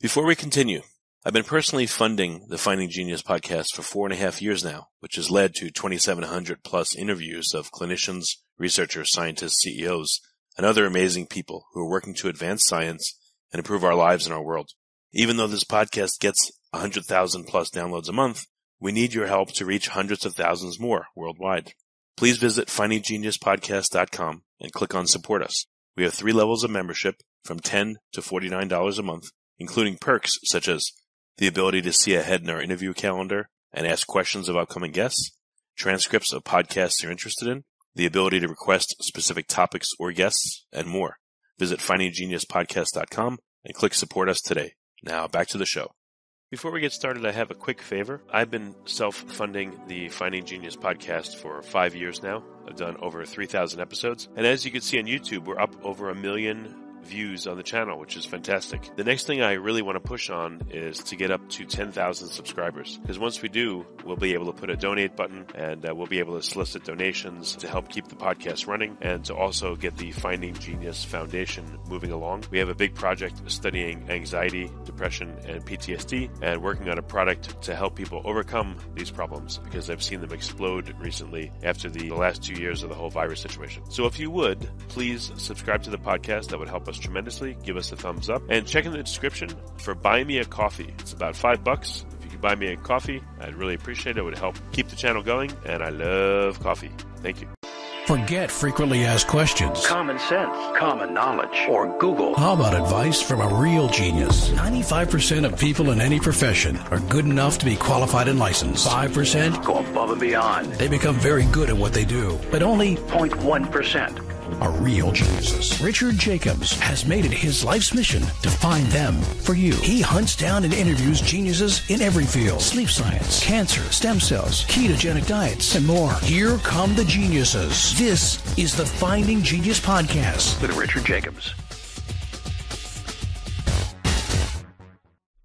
Before we continue, I've been personally funding the Finding Genius podcast for four and a half years now, which has led to 2,700 plus interviews of clinicians, researchers, scientists, CEOs, and other amazing people who are working to advance science and improve our lives and our world. Even though this podcast gets 100,000 plus downloads a month, we need your help to reach hundreds of thousands more worldwide. Please visit findinggeniuspodcast.com and click on support us. We have three levels of membership from 10 to $49 a month, including perks such as the ability to see ahead in our interview calendar and ask questions of upcoming guests, transcripts of podcasts you're interested in, the ability to request specific topics or guests, and more. Visit findinggeniuspodcast.com and click support us today. Now back to the show. Before we get started, I have a quick favor. I've been self funding the Finding Genius podcast for five years now. I've done over 3,000 episodes. And as you can see on YouTube, we're up over a million views on the channel, which is fantastic. The next thing I really want to push on is to get up to 10,000 subscribers. Because once we do, we'll be able to put a donate button and uh, we'll be able to solicit donations to help keep the podcast running and to also get the Finding Genius Foundation moving along. We have a big project studying anxiety, depression, and PTSD and working on a product to help people overcome these problems because I've seen them explode recently after the, the last two years of the whole virus situation. So if you would, please subscribe to the podcast. That would help us tremendously. Give us a thumbs up and check in the description for Buy Me a Coffee. It's about five bucks. If you could buy me a coffee, I'd really appreciate it. It would help keep the channel going, and I love coffee. Thank you. Forget frequently asked questions. Common sense, common knowledge, or Google. How about advice from a real genius? 95% of people in any profession are good enough to be qualified and licensed. 5% Go above and beyond. they become very good at what they do, but only 0.1%. are real geniuses. Richard Jacobs has made it his life's mission to find them for you. He hunts down and interviews geniuses in every field sleep science, cancer, stem cells, ketogenic diets, and more. Here come the geniuses. This is the Finding Genius Podcast. With Richard Jacobs.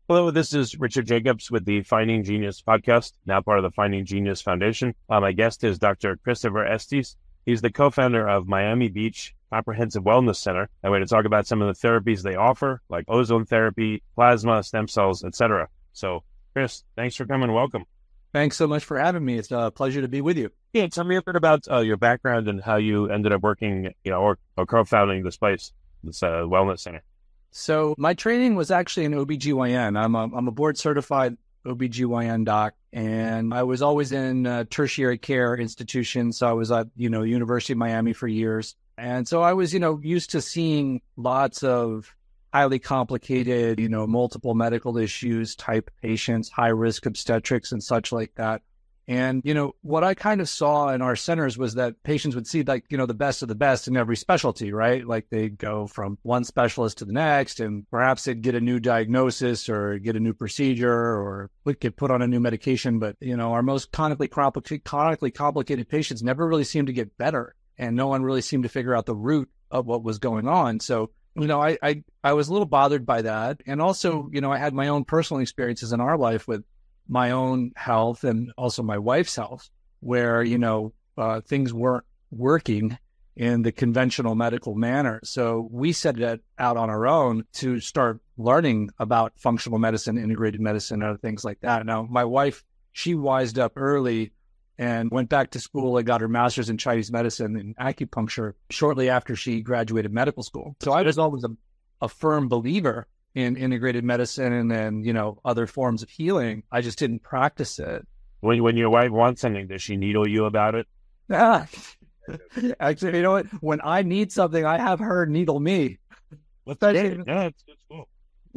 Hello, this is Richard Jacobs with the Finding Genius podcast, now part of the Finding Genius Foundation. Uh, my guest is Dr. Christopher Estes. He's the co-founder of Miami Beach Comprehensive Wellness Center. And we're going to talk about some of the therapies they offer, like ozone therapy, plasma, stem cells, etc. So, Chris, thanks for coming. Welcome. Thanks so much for having me. It's a pleasure to be with you. Yeah, tell me a bit about uh, your background and how you ended up working, you know, or, or co-founding this place, this uh, wellness center. So my training was actually in OBGYN. I'm a, I'm a board certified OBGYN doc and I was always in uh, tertiary care institutions. So I was at, you know, University of Miami for years. And so I was, you know, used to seeing lots of highly complicated, you know, multiple medical issues type patients, high risk obstetrics and such like that. And, you know, what I kind of saw in our centers was that patients would see like, you know, the best of the best in every specialty, right? Like they'd go from one specialist to the next and perhaps they'd get a new diagnosis or get a new procedure or would get put on a new medication. But, you know, our most chronically, chronically complicated patients never really seemed to get better. And no one really seemed to figure out the root of what was going on. So, you know, I, I, I was a little bothered by that. And also, mm-hmm. you know, I had my own personal experiences in our life with my own health and also my wife's health, where, you know, uh, things weren't working in the conventional medical manner. So we set it out on our own to start learning about functional medicine, integrated medicine, and other things like that. Now, my wife, she wised up early and went back to school and got her master's in Chinese medicine and acupuncture shortly after she graduated medical school. So I was always a, a firm believer in integrated medicine and then, you know, other forms of healing. I just didn't practice it. When, when your wife wants something, does she needle you about it? Ah. Actually, you know what? When I need something, I have her needle me. Especially Yeah, it's, it's cool.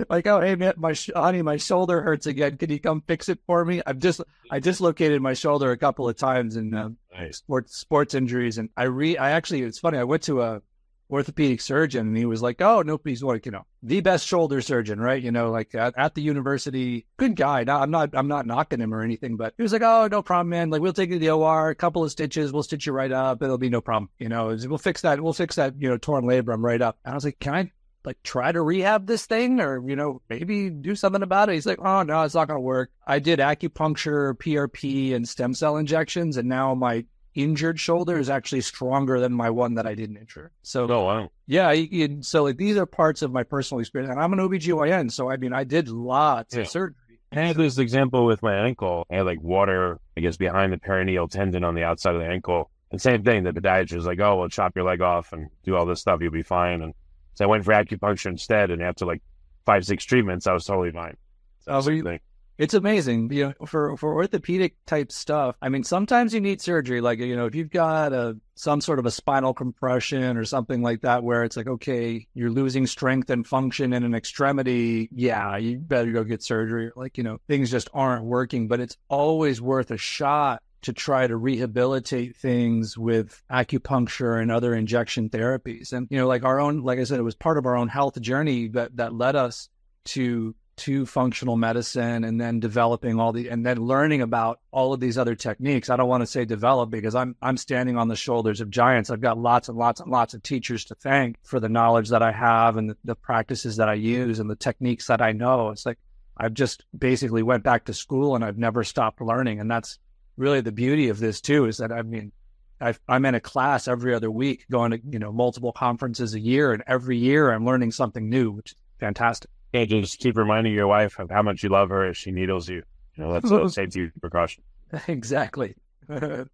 like, oh, hey, man, my sh- honey, my shoulder hurts again. Can you come fix it for me? I've just I dislocated my shoulder a couple of times in uh, Nice. sports sports injuries, and I re I actually it's funny. I went to a orthopedic surgeon, and he was like, "Oh, he's like you know the best shoulder surgeon, right? You know, like at, at the university, good guy. Now, I'm not I'm not knocking him or anything, but he was like, "Oh, no problem, man. Like we'll take you to the OR, a couple of stitches, we'll stitch you right up. It'll be no problem. You know, we'll fix that. We'll fix that. You know, torn labrum right up." And I was like, "Can I?" Like try to rehab this thing, or you know, maybe do something about it. He's like, "Oh no, it's not going to work." I did acupuncture, PRP, and stem cell injections, and now my injured shoulder is actually stronger than my one that I didn't injure. So, Oh, wow. yeah, you, you, so like these are parts of my personal experience. And I'm an OBGYN. So, I mean, I did lots Yeah. of surgery. I had this example with my ankle. I had like water, I guess, behind the peroneal tendon on the outside of the ankle. And same thing, the podiatrist was like, oh, well, chop your leg off and do all this stuff. You'll be fine. And so I went for acupuncture instead. And after like five, six treatments, I was totally fine. So, Oh, but you-. It's amazing, you know, for for orthopedic type stuff. I mean, sometimes you need surgery, like you know, if you've got a some sort of a spinal compression or something like that, where it's like, okay, you're losing strength and function in an extremity. Yeah, you better go get surgery. Like you know, things just aren't working. But it's always worth a shot to try to rehabilitate things with acupuncture and other injection therapies. And you know, like our own, like I said, it was part of our own health journey that that led us to to functional medicine and then developing all the and then learning about all of these other techniques. I don't want to say develop because I'm I'm standing on the shoulders of giants. I've got lots and lots and lots of teachers to thank for the knowledge that I have and the, the practices that I use and the techniques that I know. It's like I've just basically went back to school and I've never stopped learning. And that's really the beauty of this too, is that I mean I've, I'm in a class every other week, going to you know multiple conferences a year, and every year I'm learning something new, which is fantastic. Yeah, just keep reminding your wife of how much you love her if she needles you. You know, that's a safety precaution. exactly.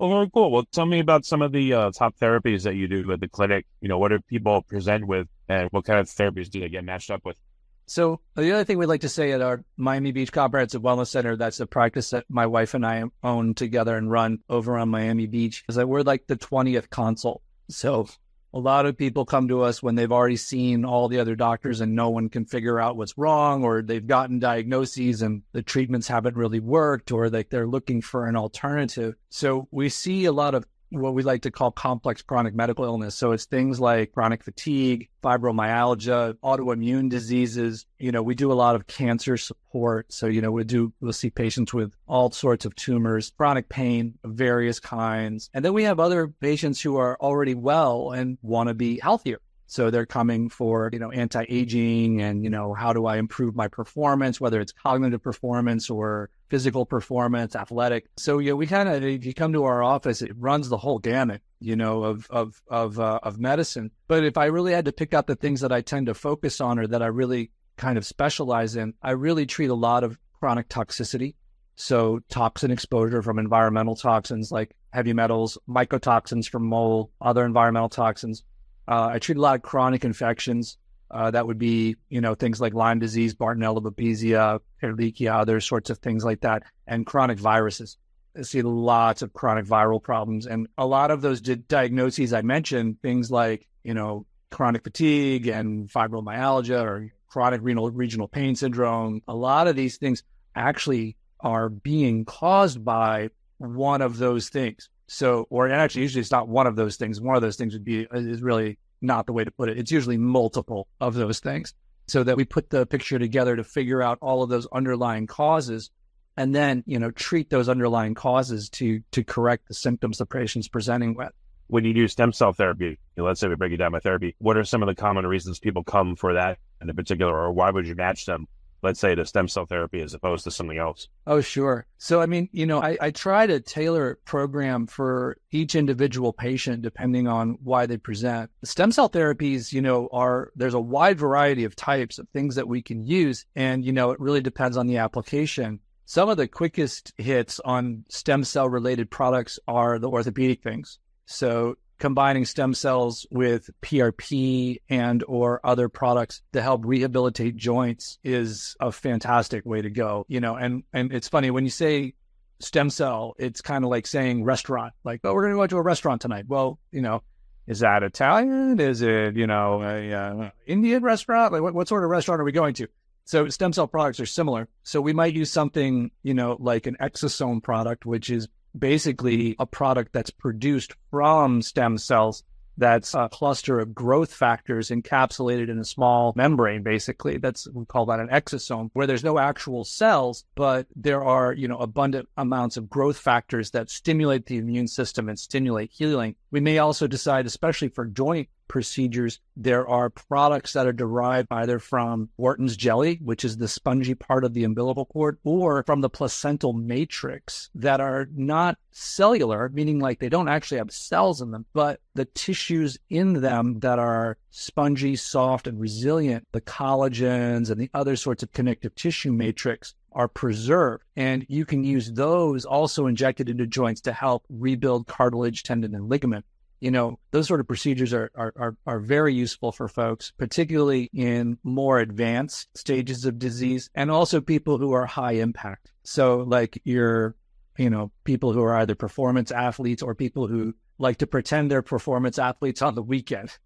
Well, very cool. Well, tell me about some of the uh, top therapies that you do at the clinic. You know, what do people present with, and what kind of therapies do they get matched up with? So the other thing we'd like to say at our Miami Beach Comprehensive Wellness Center, that's a practice that my wife and I own together and run over on Miami Beach, is that we're like the 20th consult. So a lot of people come to us when they've already seen all the other doctors and no one can figure out what's wrong, or they've gotten diagnoses and the treatments haven't really worked, or like they're looking for an alternative. So we see a lot of what we like to call complex chronic medical illness. So it's things like chronic fatigue, fibromyalgia, autoimmune diseases. You know, we do a lot of cancer support. So, you know, we do, we'll see patients with all sorts of tumors, chronic pain of various kinds. And then we have other patients who are already well and want to be healthier. So they're coming for, you know, anti-aging and, you know, how do I improve my performance, whether it's cognitive performance or physical performance, athletic. So, yeah, we kind of, if you come to our office, it runs the whole gamut, you know, of, of, of, uh, of medicine. But if I really had to pick out the things that I tend to focus on or that I really kind of specialize in, I really treat a lot of chronic toxicity. So toxin exposure from environmental toxins like heavy metals, mycotoxins from mold, other environmental toxins. Uh, I treat a lot of chronic infections. Uh, that would be, you know, things like Lyme disease, Bartonella babesia, Ehrlichia, other sorts of things like that, and chronic viruses. I see lots of chronic viral problems, and a lot of those di- diagnoses I mentioned, things like, you know, chronic fatigue and fibromyalgia or chronic renal regional pain syndrome. A lot of these things actually are being caused by one of those things. So, or actually, usually it's not one of those things. One of those things would be uh, is really not the way to put it. It's usually multiple of those things. So that we put the picture together to figure out all of those underlying causes, and then you know treat those underlying causes to to correct the symptoms the patient's presenting with. When you do stem cell therapy, you let's say we break it down by therapy, what are some of the common reasons people come for that in particular, or why would you match them, let's say, to stem cell therapy as opposed to something else? Oh, sure. So, I mean, you know, I, I try to tailor a program for each individual patient depending on why they present. The stem cell therapies, you know, are there's a wide variety of types of things that we can use. And, you know, it really depends on the application. Some of the quickest hits on stem cell related products are the orthopedic things. So, combining stem cells with PRP and or other products to help rehabilitate joints is a fantastic way to go. You know, and and it's funny when you say stem cell, it's kind of like saying restaurant. Like, oh, we're going to go to a restaurant tonight. Well, you know, is that Italian? Is it you know a uh, Indian restaurant? Like, what, what sort of restaurant are we going to? So stem cell products are similar. So we might use something, you know, like an exosome product, which is basically a product that's produced from stem cells that's a cluster of growth factors encapsulated in a small membrane basically. That's we call that an exosome where there's no actual cells but there are you know abundant amounts of growth factors that stimulate the immune system and stimulate healing. We may also decide especially for joint procedures. There are products that are derived either from Wharton's jelly, which is the spongy part of the umbilical cord, or from the placental matrix that are not cellular, meaning like they don't actually have cells in them, but the tissues in them that are spongy, soft, and resilient, the collagens and the other sorts of connective tissue matrix are preserved. And you can use those also injected into joints to help rebuild cartilage, tendon, and ligament. You know, those sort of procedures are, are, are, are very useful for folks, particularly in more advanced stages of disease and also people who are high impact. So, like your, you know, people who are either performance athletes or people who like to pretend they're performance athletes on the weekend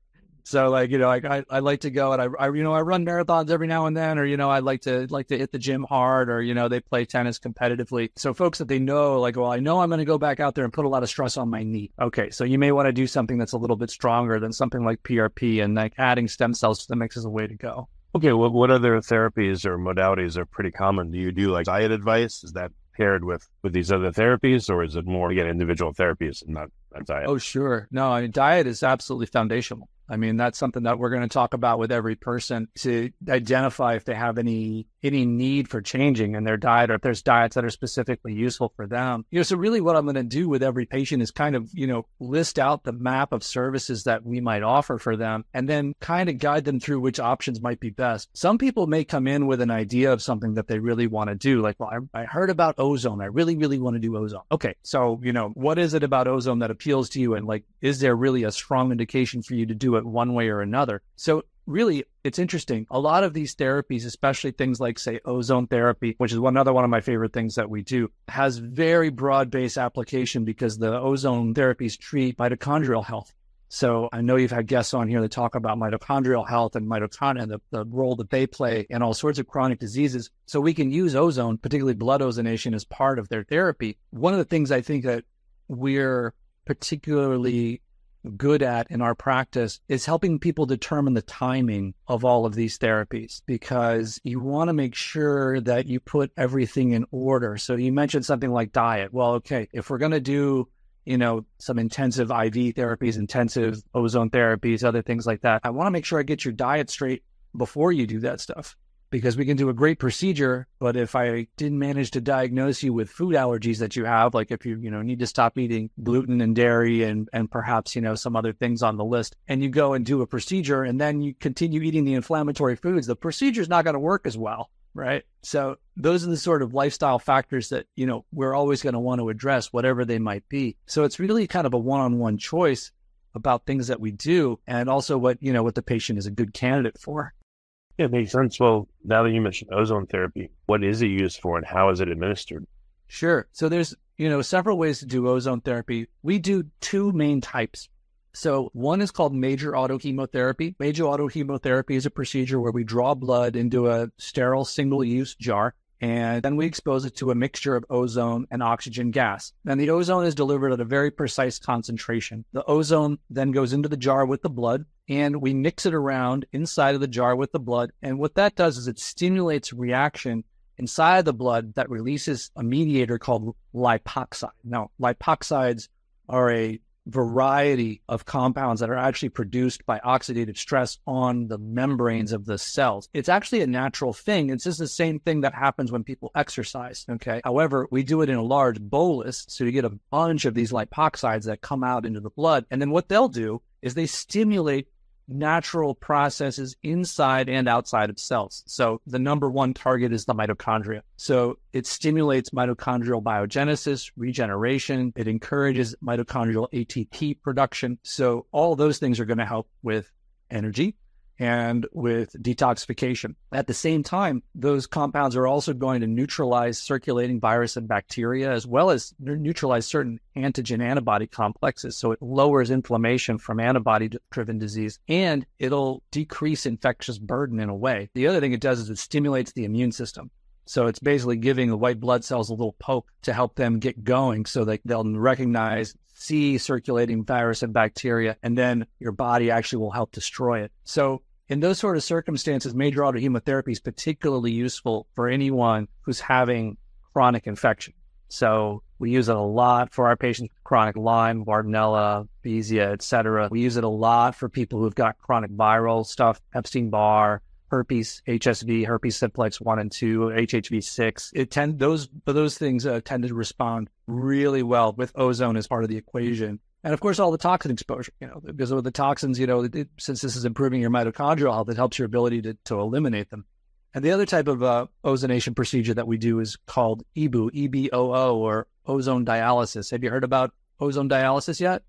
so like you know, like I, I like to go and I, I you know I run marathons every now and then, or you know I like to like to hit the gym hard, or you know they play tennis competitively. So folks that they know, like well, I know I'm going to go back out there and put a lot of stress on my knee. Okay, so you may want to do something that's a little bit stronger than something like PRP, and like adding stem cells to the mix is a way to go. Okay, well, what other therapies or modalities are pretty common? Do you do like diet advice? Is that paired with with these other therapies, or is it more again individual therapies and not, not diet? Oh, sure. No, I mean, diet is absolutely foundational. I mean, that's something that we're going to talk about with every person to identify if they have any any need for changing in their diet or if there's diets that are specifically useful for them. You know, so really what I'm going to do with every patient is kind of, you know, list out the map of services that we might offer for them and then kind of guide them through which options might be best. Some people may come in with an idea of something that they really want to do. Like, well, I, I heard about ozone. I really, really want to do ozone. Okay. So, you know, what is it about ozone that appeals to you? And like, is there really a strong indication for you to do it one way or another? So really it's interesting. A lot of these therapies, especially things like say ozone therapy, which is one one of my favorite things that we do, has very broad based application because the ozone therapies treat mitochondrial health. So I know you've had guests on here that talk about mitochondrial health and mitochondria and the, the role that they play in all sorts of chronic diseases. So we can use ozone, particularly blood ozonation, as part of their therapy. One of the things I think that we're particularly good at in our practice is helping people determine the timing of all of these therapies because you want to make sure that you put everything in order. So you mentioned something like diet. Well, okay, if we're going to do you know, some intensive IV therapies, intensive ozone therapies, other things like that. I want to make sure I get your diet straight before you do that stuff because we can do a great procedure, but if I didn't manage to diagnose you with food allergies that you have, like if you, you know, need to stop eating gluten and dairy and, and perhaps, you know, some other things on the list, and you go and do a procedure and then you continue eating the inflammatory foods, the procedure is not going to work as well. Right. So those are the sort of lifestyle factors that, you know, we're always going to want to address, whatever they might be. So it's really kind of a one on one choice about things that we do and also what, you know, what the patient is a good candidate for. It makes sense. Well, now that you mentioned ozone therapy, what is it used for and how is it administered? Sure. So there's, you know, several ways to do ozone therapy. We do two main types. So one is called major autohemotherapy. Major autohemotherapy is a procedure where we draw blood into a sterile single use jar and then we expose it to a mixture of ozone and oxygen gas. And the ozone is delivered at a very precise concentration. The ozone then goes into the jar with the blood, and we mix it around inside of the jar with the blood. And what that does is it stimulates reaction inside of the blood that releases a mediator called lipoxide. Now, lipoxides are a variety of compounds that are actually produced by oxidative stress on the membranes of the cells. It's actually a natural thing. It's just the same thing that happens when people exercise. Okay. However, we do it in a large bolus. So you get a bunch of these lipoxides that come out into the blood. And then what they'll do is they stimulate natural processes inside and outside of cells. So the number one target is the mitochondria. So it stimulates mitochondrial biogenesis, regeneration. It encourages mitochondrial ATP production. So all those things are going to help with energy, and with detoxification. At the same time, those compounds are also going to neutralize circulating virus and bacteria, as well as neutralize certain antigen antibody complexes. So it lowers inflammation from antibody driven disease and it'll decrease infectious burden in a way. The other thing it does is it stimulates the immune system. So it's basically giving the white blood cells a little poke to help them get going so that they'll recognize, see circulating virus and bacteria, and then your body actually will help destroy it. So in those sort of circumstances, major autohemotherapy is particularly useful for anyone who's having chronic infection. So we use it a lot for our patients with chronic Lyme, Bartonella, Babesia, et cetera. We use it a lot for people who've got chronic viral stuff, Epstein-Barr, herpes, HSV, herpes simplex one and two, HHV six. It tend those those things uh, tend to respond really well with ozone as part of the equation. And of course, all the toxin exposure, you know, because of the toxins, you know, it, since this is improving your mitochondrial health, it helps your ability to, to eliminate them. And the other type of uh, ozonation procedure that we do is called EBOO, E-B-O-O, or ozone dialysis. Have you heard about ozone dialysis yet?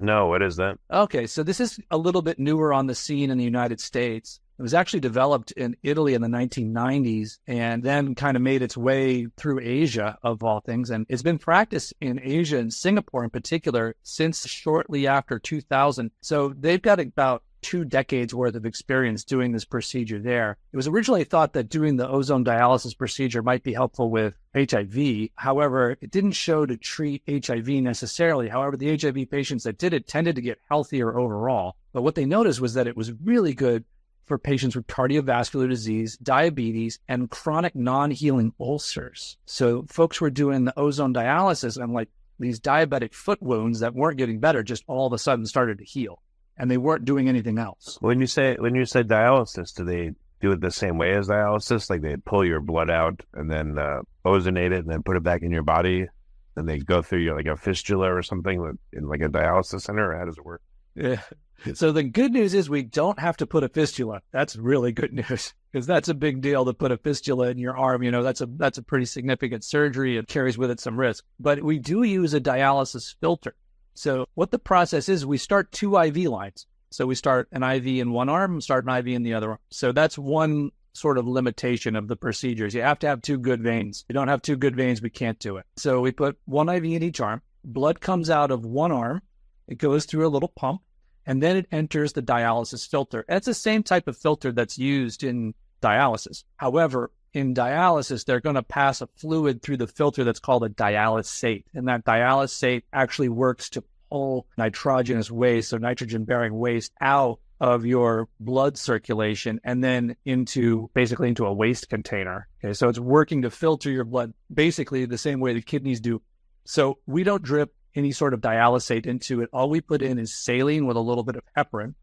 No, what is that? Okay, so this is a little bit newer on the scene in the United States. It was actually developed in Italy in the 1990s and then kind of made its way through Asia, of all things. And it's been practiced in Asia and Singapore in particular since shortly after 2000. So they've got about two decades worth of experience doing this procedure there. It was originally thought that doing the ozone dialysis procedure might be helpful with HIV. However, it didn't show to treat HIV necessarily. However, the HIV patients that did it tended to get healthier overall. But what they noticed was that it was really good for patients with cardiovascular disease, diabetes, and chronic non healing ulcers. So folks were doing the ozone dialysis and like these diabetic foot wounds that weren't getting better just all of a sudden started to heal and they weren't doing anything else. When you say when you say dialysis, do they do it the same way as dialysis? Like they pull your blood out and then uh, ozonate it and then put it back in your body, and they go through your like a fistula or something in like a dialysis center. how does it work? Yeah. So the good news is we don't have to put a fistula. That's really good news because that's a big deal to put a fistula in your arm. You know, that's a that's a pretty significant surgery. It carries with it some risk. But we do use a dialysis filter. So what the process is, we start two IV lines. So we start an IV in one arm, start an IV in the other arm. So that's one sort of limitation of the procedures. You have to have two good veins. You don't have two good veins, we can't do it. So we put one IV in each arm. Blood comes out of one arm. It goes through a little pump and then it enters the dialysis filter. It's the same type of filter that's used in dialysis. However, in dialysis, they're going to pass a fluid through the filter that's called a dialysate. And that dialysate actually works to pull nitrogenous waste, so nitrogen bearing waste out of your blood circulation and then into basically into a waste container. Okay. So it's working to filter your blood basically the same way the kidneys do. So we don't drip any sort of dialysate into it. All we put in is saline with a little bit of heparin.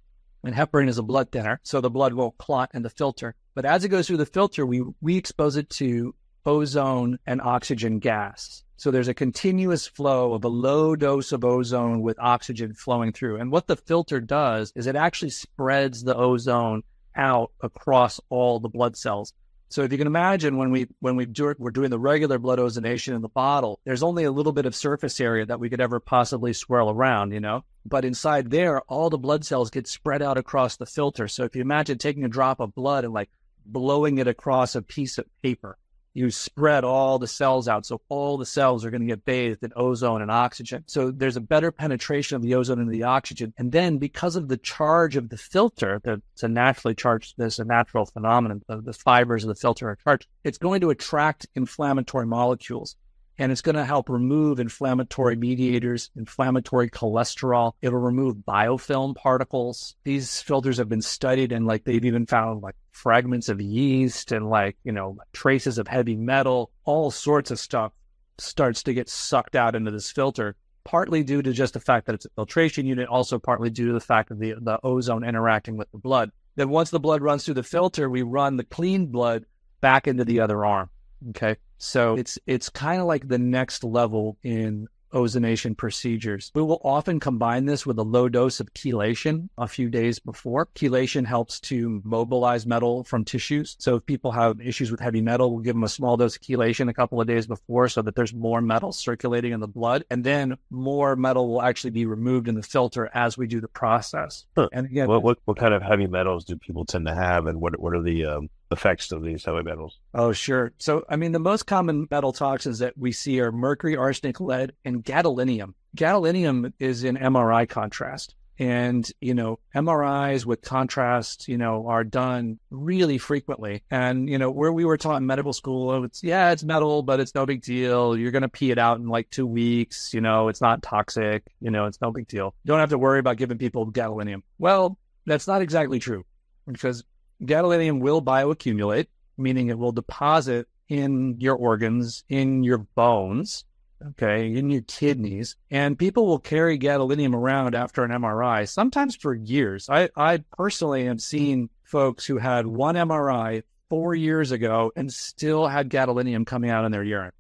And heparin is a blood thinner, so the blood won't clot in the filter. But as it goes through the filter, we, we expose it to ozone and oxygen gas. So there's a continuous flow of a low dose of ozone with oxygen flowing through. And what the filter does is it actually spreads the ozone out across all the blood cells. So if you can imagine when we when we do we're doing the regular blood ozonation in the bottle, there's only a little bit of surface area that we could ever possibly swirl around, you know. But inside there, all the blood cells get spread out across the filter. So if you imagine taking a drop of blood and like blowing it across a piece of paper, you spread all the cells out. So all the cells are going to get bathed in ozone and oxygen. So there's a better penetration of the ozone into the oxygen. And then because of the charge of the filter, it's a naturally charged, there's a natural phenomenon. The, the fibers of the filter are charged. It's going to attract inflammatory molecules and it's going to help remove inflammatory mediators, inflammatory cholesterol. It'll remove biofilm particles. These filters have been studied and like they've even found like fragments of yeast and like, you know, traces of heavy metal, all sorts of stuff starts to get sucked out into this filter, partly due to just the fact that it's a filtration unit, also partly due to the fact of the, the ozone interacting with the blood. Then once the blood runs through the filter, we run the clean blood back into the other arm. Okay. So it's it's kind of like the next level in ozonation procedures. We will often combine this with a low dose of chelation a few days before. Chelation helps to mobilize metal from tissues. So if people have issues with heavy metal, we'll give them a small dose of chelation a couple of days before so that there's more metal circulating in the blood. And then more metal will actually be removed in the filter as we do the process. Huh. And again, what, what, what kind of heavy metals do people tend to have and what, what are the um, effects of these heavy metals? Oh, sure. So, I mean, the most common metal toxins that we see are mercury, arsenic, lead, and gadolinium. Gadolinium is in MRI contrast. And, you know, MRIs with contrast, you know, are done really frequently. And, you know, where we were taught in medical school, oh, it's, yeah, it's metal, but it's no big deal. You're going to pee it out in like two weeks. You know, it's not toxic. You know, it's no big deal. Don't have to worry about giving people gadolinium. Well, that's not exactly true because gadolinium will bioaccumulate, meaning it will deposit in your organs, in your bones. okay, in your kidneys, and people will carry gadolinium around after an MRI, sometimes for years. I, I personally have seen folks who had one MRI four years ago and still had gadolinium coming out in their urine.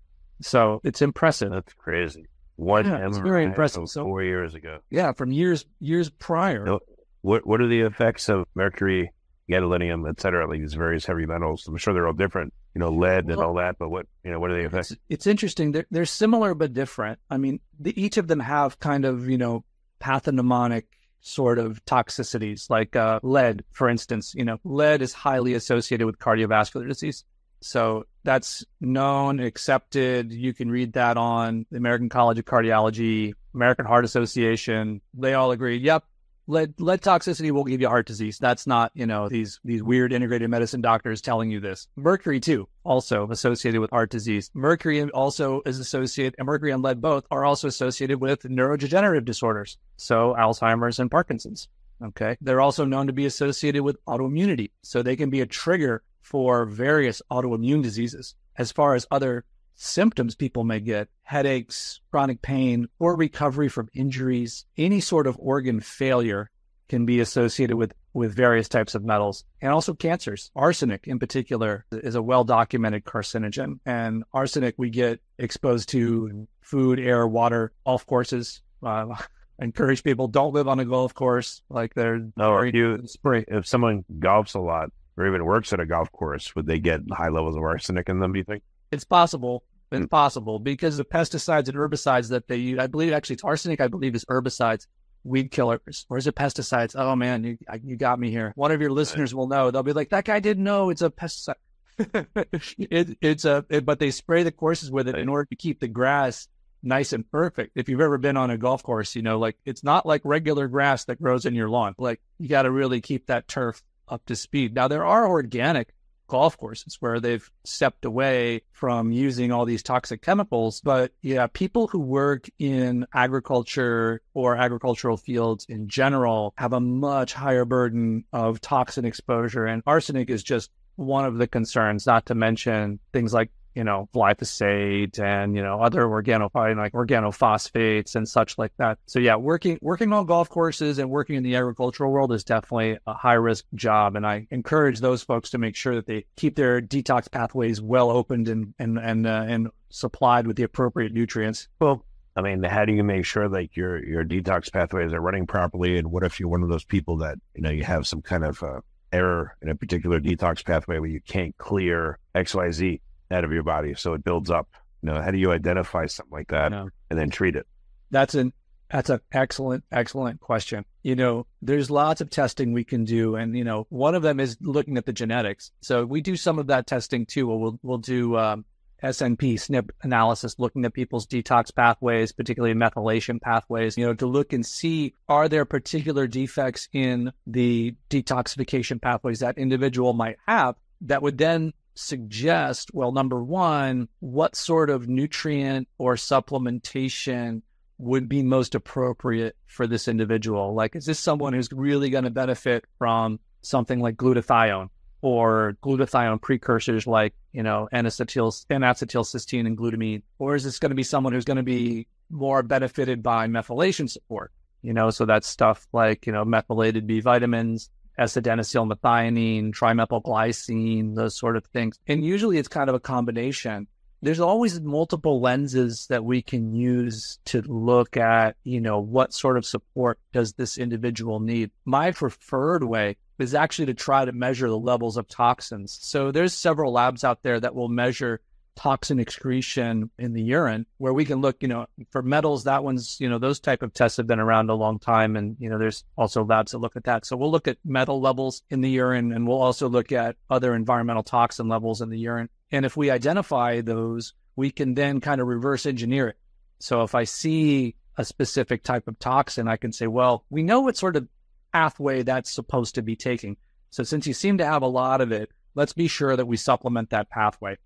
So it's impressive. That's crazy. One Yeah, it's very MRI impressive. So- four years ago. Yeah, from years years prior. No. What what are the effects of mercury, gadolinium, et cetera, like these various heavy metals? I'm sure they're all different, you know, lead and all that, but what you know, what are they effects? It's, it's interesting. They're, they're similar but different. I mean, the, each of them have kind of, you know, pathognomonic sort of toxicities, like uh, lead, for instance. You know, lead is highly associated with cardiovascular disease. So that's known, accepted. You can read that on the American College of Cardiology, American Heart Association. They all agree, yep, lead lead toxicity will give you heart disease. That's not, you know, these these weird integrated medicine doctors telling you this. Mercury too, also associated with heart disease. Mercury also is associated, and mercury and lead both are also associated with neurodegenerative disorders, so Alzheimer's and Parkinson's. Okay, they're also known to be associated with autoimmunity, so they can be a trigger for various autoimmune diseases. As far as other symptoms people may get headaches, chronic pain, or recovery from injuries, any sort of organ failure can be associated with, with various types of metals and also cancers. Arsenic, in particular, is a well documented carcinogen. And arsenic we get exposed to food, air, water, golf courses. Uh, encourage people don't live on a golf course. Like they're No, if you spray. if someone golfs a lot or even works at a golf course, would they get high levels of arsenic in them, do you think? It's possible. It's Mm. possible because the pesticides and herbicides that they use, I believe actually it's arsenic, I believe is herbicides, weed killers, or is it pesticides? Oh man, you, I- you got me here. One of your listeners will know. They'll be like, that guy didn't know it's a pesticide. it, it's a, it, but they spray the courses with it in order to keep the grass nice and perfect. If you've ever been on a golf course, you know, like it's not like regular grass that grows in your lawn. Like you got to really keep that turf up to speed. Now there are organic golf courses where they've stepped away from using all these toxic chemicals. But yeah, people who work in agriculture or agricultural fields in general have a much higher burden of toxin exposure. And arsenic is just one of the concerns, not to mention things like you know, glyphosate and, you know, other organo, like organophosphates and such like that. So yeah, working, working on golf courses and working in the agricultural world is definitely a high risk job. And I encourage those folks to make sure that they keep their detox pathways well opened and, and, and, uh, and supplied with the appropriate nutrients. Well, I mean, how do you make sure that your your detox pathways are running properly? And what if you're one of those people that you know you have some kind of uh, error in a particular detox pathway where you can't clear X Y Z out of your body, so it builds up? You know, how do you identify something like that and then treat it? That's an that's an excellent, excellent question. You know, there's lots of testing we can do, and you know, one of them is looking at the genetics. So we do some of that testing too. We'll we'll do um, SNP SNP analysis, looking at people's detox pathways, particularly methylation pathways. You know, to look and see are there particular defects in the detoxification pathways that individual might have that would then suggest, well, number one, what sort of nutrient or supplementation would be most appropriate for this individual? Like, is this someone who's really going to benefit from something like glutathione or glutathione precursors like, you know, N-acetyl, N-acetylcysteine and glutamine? Or is this going to be someone who's going to be more benefited by methylation support? You know, so that's stuff like, you know, methylated B vitamins, S-adenosyl methionine, trimethylglycine, those sort of things. And usually it's kind of a combination there's always multiple lenses that we can use to look at, you know, what sort of support does this individual need. My preferred way is actually to try to measure the levels of toxins. So there's several labs out there that will measure toxin excretion in the urine where we can look, you know, for metals, that one's, you know, those type of tests have been around a long time. And, you know, there's also labs that look at that. So we'll look at metal levels in the urine and we'll also look at other environmental toxin levels in the urine. And if we identify those, we can then kind of reverse engineer it. So if I see a specific type of toxin, I can say, well, we know what sort of pathway that's supposed to be taking. So since you seem to have a lot of it, let's be sure that we supplement that pathway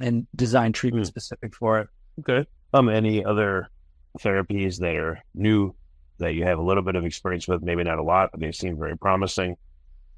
and design treatment Mm. specific for it. Okay. Um, any other therapies that are new that you have a little bit of experience with? Maybe not a lot, but they seem very promising.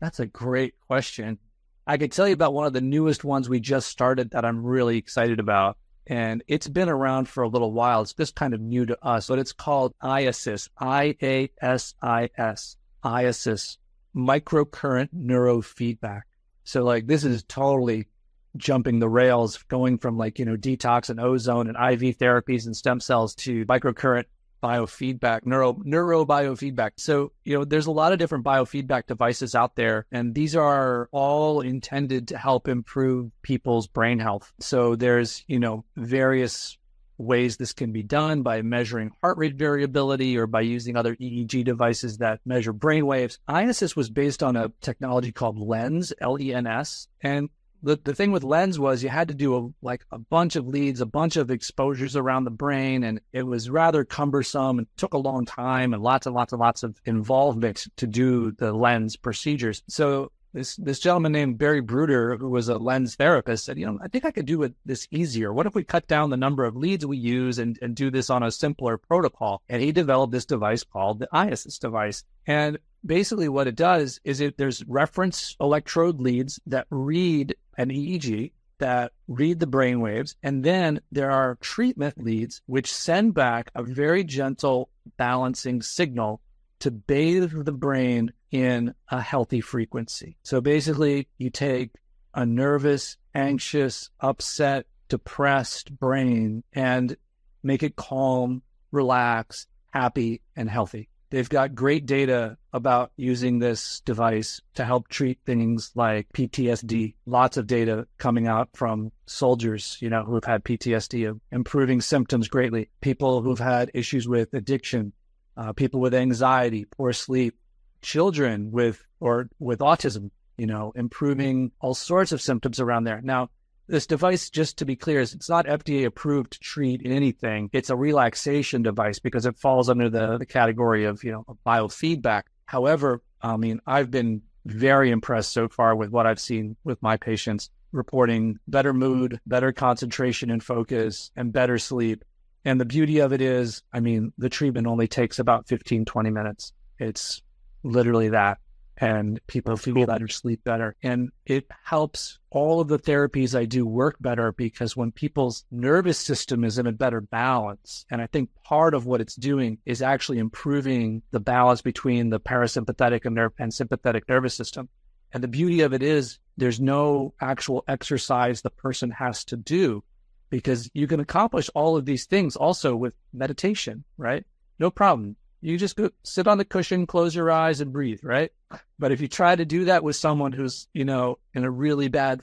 That's a great question. I could tell you about one of the newest ones we just started that I'm really excited about. and it's been around for a little while. It's just kind of new to us, but it's called IASIS, I A S I S, IASIS, microcurrent neurofeedback. So, like, this is totally jumping the rails, going from like, you know, detox and ozone and IV therapies and stem cells to microcurrent biofeedback, neuro neuro biofeedback. So, you know, there's a lot of different biofeedback devices out there, and these are all intended to help improve people's brain health. So there's, you know, various ways this can be done by measuring heart rate variability or by using other EEG devices that measure brain waves. IASIS was based on a technology called LENS, L E N S, and the, the thing with lens was you had to do a, like a bunch of leads a bunch of exposures around the brain and it was rather cumbersome and took a long time and lots and lots and lots of involvement to do the lens procedures so this this gentleman named Barry Bruder, who was a lens therapist, said, you know, I think I could do it this easier. What if we cut down the number of leads we use and, and do this on a simpler protocol? And he developed this device called the IASIS device. And basically what it does is it there's reference electrode leads that read an EEG that read the brain waves and then there are treatment leads which send back a very gentle balancing signal to bathe the brain in a healthy frequency. So basically you take a nervous, anxious, upset, depressed brain and make it calm, relaxed, happy and healthy. They've got great data about using this device to help treat things like PTSD. Lots of data coming out from soldiers, you know, who've had PTSD, improving symptoms greatly. People who've had issues with addiction, uh, people with anxiety, poor sleep, children with or with autism, you know, improving all sorts of symptoms around there. Now, this device, just to be clear, is it's not FDA approved to treat anything. It's a relaxation device because it falls under the, the category of, you know, biofeedback. However, I mean, I've been very impressed so far with what I've seen with my patients reporting better mood, better concentration and focus, and better sleep. And the beauty of it is, I mean, the treatment only takes about 15, 20 minutes. It's literally that and people feel better, sleep better. And it helps all of the therapies I do work better because when people's nervous system is in a better balance, and I think part of what it's doing is actually improving the balance between the parasympathetic and, ner- and sympathetic nervous system. And the beauty of it is there's no actual exercise the person has to do because you can accomplish all of these things also with meditation, right? No problem. You just go sit on the cushion, close your eyes, and breathe, right? But if you try to do that with someone who's, you know, in a really bad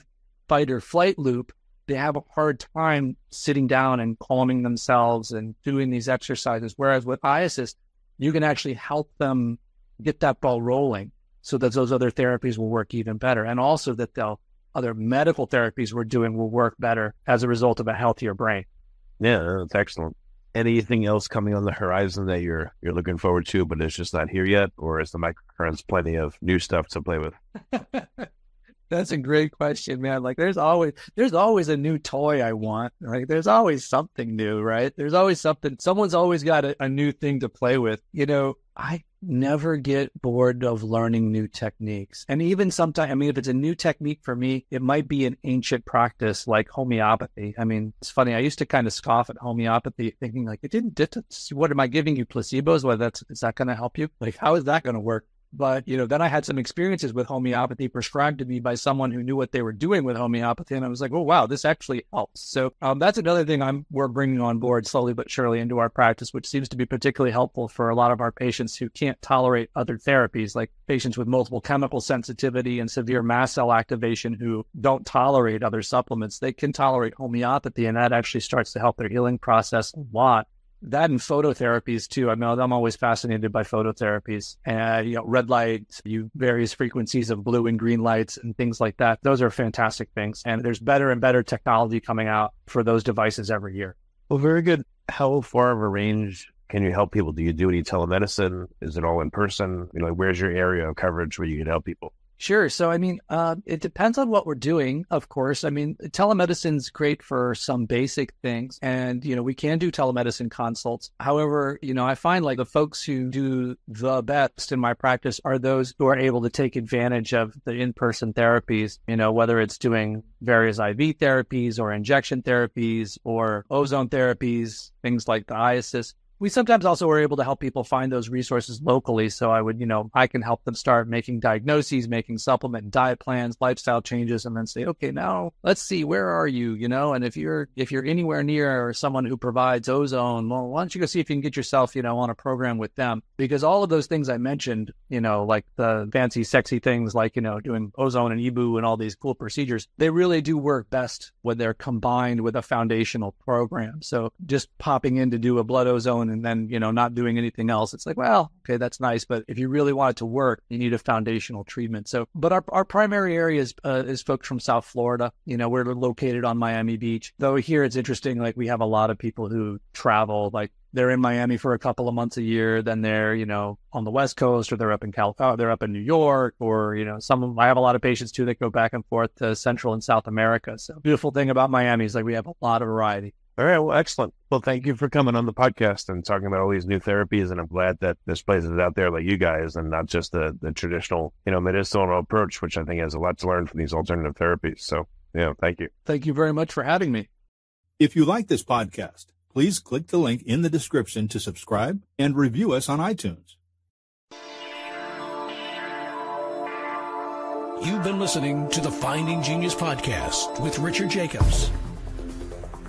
fight or flight loop, they have a hard time sitting down and calming themselves and doing these exercises. Whereas with IASIS, you can actually help them get that ball rolling so that those other therapies will work even better. And also that they'll other medical therapies we're doing will work better as a result of a healthier brain. Yeah, that's excellent anything else coming on the horizon that you're you're looking forward to, but it's just not here yet, or is the microcurrents plenty of new stuff to play with? That's a great question, man. Like there's always there's always a new toy I want. Right? There's always something new, right? There's always something someone's always got a, a new thing to play with. You know, I never get bored of learning new techniques. And even sometimes, I mean, if it's a new technique for me, it might be an ancient practice like homeopathy. I mean, it's funny. I used to kind of scoff at homeopathy, thinking like, it didn't, what am I giving you placebos? Well, that's, is that going to help you? Like, how is that going to work? But, you know, then I had some experiences with homeopathy prescribed to me by someone who knew what they were doing with homeopathy. And I was like, oh, wow, this actually helps. So um, that's another thing I'm, we're bringing on board slowly but surely into our practice, which seems to be particularly helpful for a lot of our patients who can't tolerate other therapies, like patients with multiple chemical sensitivity and severe mast cell activation who don't tolerate other supplements. They can tolerate homeopathy, and that actually starts to help their healing process a lot that and phototherapies too. I mean, I'm always fascinated by phototherapies and, you know, red light, you various frequencies of blue and green lights and things like that. Those are fantastic things. And there's better and better technology coming out for those devices every year. Well, very good. How far of a range can you help people? Do you do any telemedicine? Is it all in person? You know, where's your area of coverage where you can help people? Sure. So, I mean, uh, it depends on what we're doing, of course. I mean, telemedicine's great for some basic things, and, you know, we can do telemedicine consults. However, you know, I find like the folks who do the best in my practice are those who are able to take advantage of the in person therapies, you know, whether it's doing various IV therapies or injection therapies or ozone therapies, things like the IASIS we sometimes also are able to help people find those resources locally. So I would, you know, I can help them start making diagnoses, making supplement and diet plans, lifestyle changes, and then say, okay, now let's see, where are you? You know, and if you're if you're anywhere near someone who provides ozone, well, why don't you go see if you can get yourself, you know, on a program with them? Because all of those things I mentioned, you know, like the fancy, sexy things like, you know, doing ozone and EBOO and all these cool procedures, they really do work best when they're combined with a foundational program. So just popping in to do a blood ozone and then, you know, not doing anything else. It's like, well, okay, that's nice. But if you really want it to work, you need a foundational treatment. So, but our, our primary area is, uh, is folks from South Florida. You know, we're located on Miami Beach. Though here it's interesting, like we have a lot of people who travel, like they're in Miami for a couple of months a year, then they're, you know, on the West Coast or they're up in California, they're up in New York or, you know, some, I have a lot of patients too that go back and forth to Central and South America. So beautiful thing about Miami is like we have a lot of variety. All right. Well, excellent. Well, thank you for coming on the podcast and talking about all these new therapies. And I'm glad that there's places out there like you guys and not just the, the traditional, you know, medicinal approach, which I think has a lot to learn from these alternative therapies. So, yeah, thank you. Thank you very much for having me. If you like this podcast, please click the link in the description to subscribe and review us on iTunes. You've been listening to the Finding Genius podcast with Richard Jacobs.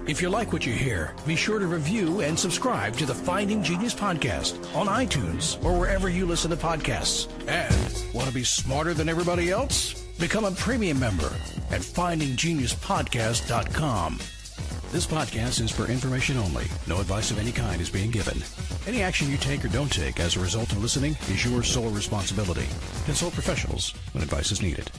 If you like what you hear, be sure to review and subscribe to the Finding Genius podcast on iTunes or wherever you listen to podcasts. And want to be smarter than everybody else? Become a premium member at findinggeniuspodcast.com. This podcast is for information only. No advice of any kind is being given. Any action you take or don't take as a result of listening is your sole responsibility. Consult professionals when advice is needed.